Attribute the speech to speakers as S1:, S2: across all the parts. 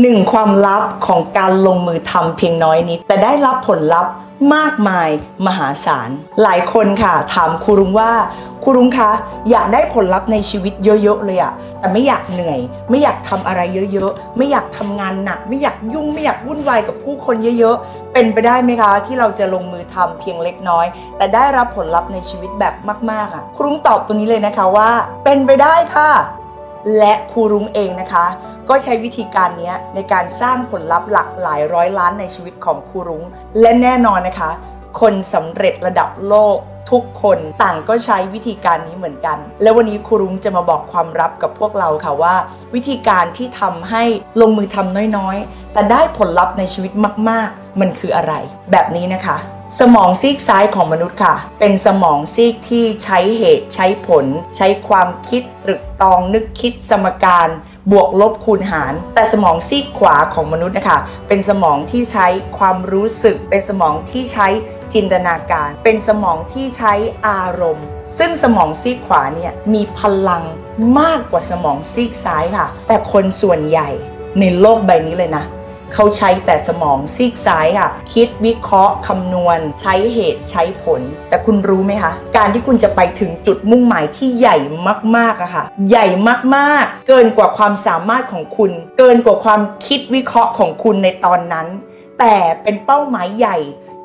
S1: หนึ่งความลับของการลงมือทำเพียงน้อยนิด แต่ได้รับผลลัพธ์มากมายมหาศาล หลายคนค่ะ ถามครูรุงว่าครูรุงคะอยากได้ผลลัพธ์ในชีวิตเยอะๆเลยอะแต่ไม่อยากเหนื่อย ไม่อยากทำอะไรเยอะๆ ไม่อยากทำงานหนัก ไม่อยากยุ่งไม่อยากวุ่นวายกับผู้คนเยอะๆ เป็นไปได้ไหมคะ ที่เราจะลงมือทำเพียงเล็กน้อย แต่ได้รับผลลัพธ์ในชีวิตแบบมากๆอะครูรุงตอบตัวนี้เลยนะคะว่า เป็นไปได้ค่ะ และครูรุงเองนะคะ ก็ใช้วิธีการนี้ในการสร้างผลลัพธ์หลักหลายร้อยล้านในชีวิตของครูรุงและแน่นอนนะคะ คนสำเร็จระดับโลกทุกคนต่างก็ใช้วิธีการนี้เหมือนกัน และวันนี้ครูรุ้งจะมาบอกความลับกับพวกเราค่ะว่า วิธีการที่ทำให้ลงมือทำน้อยๆ แต่ได้ผลลัพธ์ในชีวิตมากๆ มันคืออะไร แบบนี้นะคะ สมองซีกซ้ายของมนุษย์ค่ะ เป็นสมองซีกที่ใช้เหตุใช้ผล ใช้ความคิดตรึกตรองนึกคิดสมการ บวกลบคูณหาร แต่สมองซีกขวาของมนุษย์นะคะเป็นสมองที่ใช้ความรู้สึก เป็นสมองที่ใช้จินตนาการ เป็นสมองที่ใช้อารมณ์ ซึ่งสมองซีกขวาเนี่ยมีพลังมากกว่าสมองซีกซ้ายค่ะ แต่คนส่วนใหญ่ในโลกใบนี้เลยนะ เขาใช้แต่สมองซีกซ้ายค่ะ คิดวิเคราะห์คำนวณ ใช้เหตุใช้ผล แต่คุณรู้ไหมคะ การที่คุณจะไปถึงจุดมุ่งหมายที่ใหญ่มากๆอะค่ะ ใหญ่มากๆ เกินกว่าความสามารถของคุณ เกินกว่าความคิดวิเคราะห์ของคุณในตอนนั้น แต่เป็นเป้าหมายใหญ่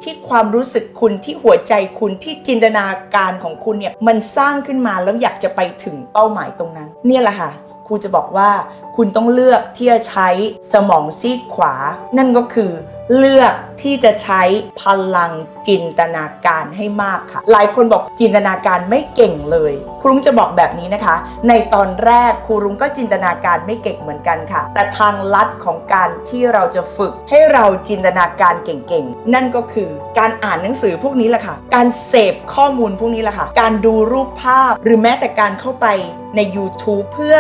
S1: ที่ความรู้สึกคุณที่หัวใจคุณที่จินตนาการของคุณเนี่ยมันสร้างขึ้นมาแล้วอยากจะไปถึงเป้าหมายตรงนั้น เนี่ยแหละค่ะครูจะบอกว่า คุณต้องเลือกที่จะใช้สมองซีกขวา นั่นก็คือเลือกที่จะใช้พลังจินตนาการให้มากค่ะ หลายคนบอกจินตนาการไม่เก่งเลย ครูรุ้งจะบอกแบบนี้นะคะ ในตอนแรกครูรุ้งก็จินตนาการไม่เก่งเหมือนกันค่ะ แต่ทางลัดของการที่เราจะฝึกให้เราจินตนาการเก่งๆ นั่นก็คือการอ่านหนังสือพวกนี้แหละค่ะ การเสพข้อมูลพวกนี้แหละค่ะ การดูรูปภาพหรือแม้แต่การเข้าไปใน YouTube เพื่อ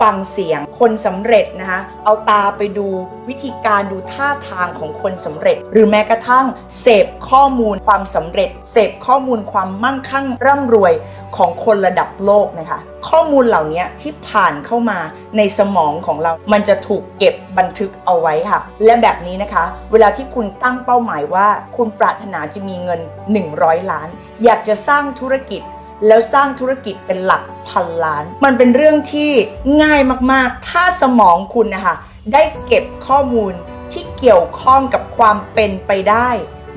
S1: ฟังเสียงคนสำเร็จนะคะเอาตาไปดูวิธีการดูท่าทางของคนสำเร็จ หรือแม้กระทั่งเสพข้อมูลความสำเร็จ เสพข้อมูลความมั่งคั่งร่ำรวยของคนระดับโลกนะคะข้อมูลเหล่านี้ที่ผ่านเข้ามาในสมองของเรา มันจะถูกเก็บบันทึกเอาไว้ค่ะ และแบบนี้นะคะ เวลาที่คุณตั้งเป้าหมายว่า คุณปรารถนาจะมีเงิน 100 ล้าน อยากจะสร้างธุรกิจ แล้วสร้างธุรกิจเป็นหลักพันล้าน มันเป็นเรื่องที่ง่ายมากๆ ถ้าสมองคุณนะคะได้เก็บข้อมูลที่เกี่ยวข้องกับความเป็นไปได้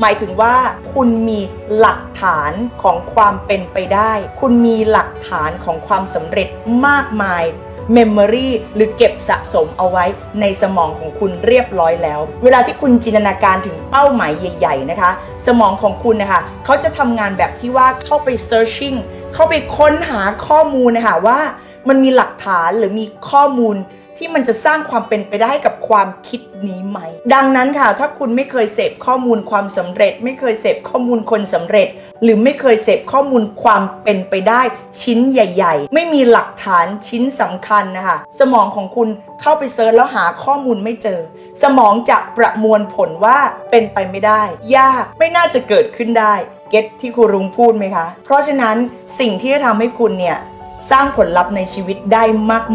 S1: หมายถึงว่าคุณมีหลักฐานของความเป็นไปได้ คุณมีหลักฐานของความสำเร็จมากมาย เมมโมรีหรือเก็บสะสมเอาไว้ในสมองของคุณเรียบร้อยแล้ว เวลาที่คุณจินตนาการถึงเป้าหมายใหญ่ ๆ นะคะ สมองของคุณนะคะเขาจะทำงานแบบที่ว่าเข้าไป searching เข้าไปค้นหาข้อมูลนะคะว่ามันมีหลักฐานหรือมีข้อมูล ที่มันจะสร้างความเป็นไปได้กับความคิดนี้ไหม ดังนั้นค่ะถ้าคุณไม่เคยเสพข้อมูลความสำเร็จ ไม่เคยเสพข้อมูลคนสำเร็จ หรือไม่เคยเสพข้อมูลความเป็นไปได้ชิ้นใหญ่ ๆ ไม่มีหลักฐานชิ้นสำคัญนะคะสมองของคุณเข้าไปเซิร์ชแล้วหาข้อมูลไม่เจอ สมองจะประมวลผลว่าเป็นไปไม่ได้ ยากไม่น่าจะเกิดขึ้นได้ get ที่ครูรุ้งพูดไหมคะ เพราะฉะนั้นสิ่งที่จะทำให้คุณเนี่ย สร้างผลลัพธ์ในชีวิตได้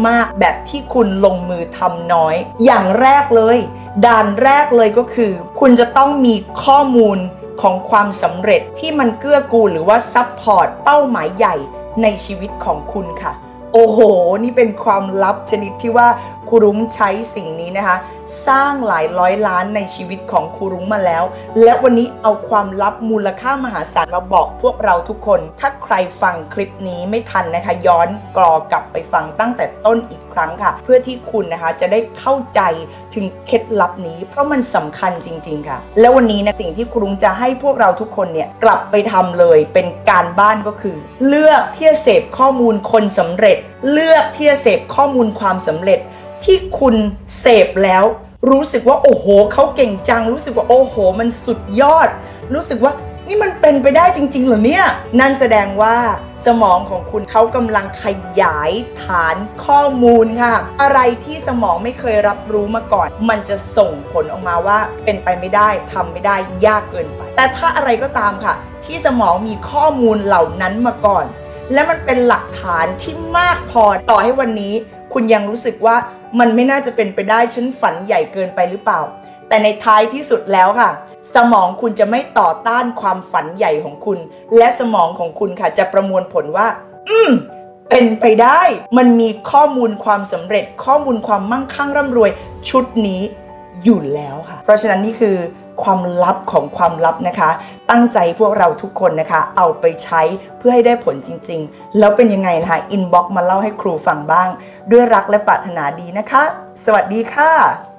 S1: มาก ๆ แบบที่คุณลงมือทำน้อย อย่างแรกเลย ด่านแรกเลยก็คือ คุณจะต้องมีข้อมูลของความสำเร็จที่มันเกื้อกูลหรือว่า support เป้าหมายใหญ่ในชีวิตของคุณค่ะ โอ้โห นี่เป็นความลับชนิดที่ว่า ครูรุ้งใช้สิ่งนี้นะคะ สร้างหลายร้อยล้านในชีวิตของครูรุ้งมาแล้ว และวันนี้เอาความลับมูลค่ามหาศาลมาบอกพวกเราทุกคน ถ้าใครฟังคลิปนี้ไม่ทันนะคะ ย้อนกรอกลับไปฟังตั้งแต่ต้นอีกครั้งค่ะ เพื่อที่คุณนะคะจะได้เข้าใจถึงเคล็ดลับนี้ เพราะมันสำคัญจริง ๆค่ะ แล้ววันนี้นะสิ่งที่ครูรุ้งจะให้พวกเราทุกคนเนี่ยกลับไปทำเลยเป็นการบ้านก็คือ เลือกที่จะเสพข้อมูลคนสำเร็จ เลือกที่จะเสพข้อมูลความสำเร็จ ที่คุณเสพแล้ว รู้สึกว่าโอ้โหเขาเก่งจัง รู้สึกว่าโอ้โห มันสุดยอด รู้สึกว่านี่มันเป็นไปได้จริงๆเหรอเนี่ย นั่นแสดงว่าสมองของคุณเขากำลังขยายฐานข้อมูลค่ะ อะไรที่สมองไม่เคยรับรู้มาก่อน มันจะส่งผลออกมาว่าเป็นไปไม่ได้ทำไม่ได้ยากเกินไป แต่ถ้าอะไรก็ตามค่ะ ที่สมองมีข้อมูลเหล่านั้นมาก่อน และมันเป็นหลักฐานที่มากพอต่อให้วันนี้ คุณยังรู้สึกว่ามันไม่น่าจะเป็นไปได้ฉันฝันใหญ่เกินไปหรือเปล่า แต่ในท้ายที่สุดแล้วค่ะ สมองคุณจะไม่ต่อต้านความฝันใหญ่ของคุณ และสมองของคุณค่ะ จะประมวลผลว่า อืมเป็นไปได้ มันมีข้อมูลความสำเร็จ ข้อมูลความมั่งคั่งร่ำรวยชุดนี้อยู่แล้วค่ะ เพราะฉะนั้นนี่คือ ความลับของความลับนะคะ ตั้งใจพวกเราทุกคนนะคะ เอาไปใช้เพื่อให้ได้ผลจริง ๆ แล้วเป็นยังไงนะคะอินบ็อกมาเล่าให้ครูฟังบ้าง ด้วยรักและปรารถนาดีนะคะ สวัสดีค่ะ